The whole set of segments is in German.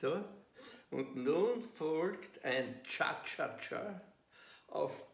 So. Und nun folgt ein Cha-Cha-Cha auf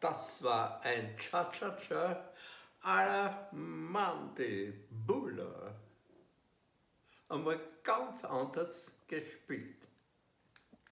Das war ein Cha-Cha-Cha à la Mandibula. Haben wir ganz anders gespielt.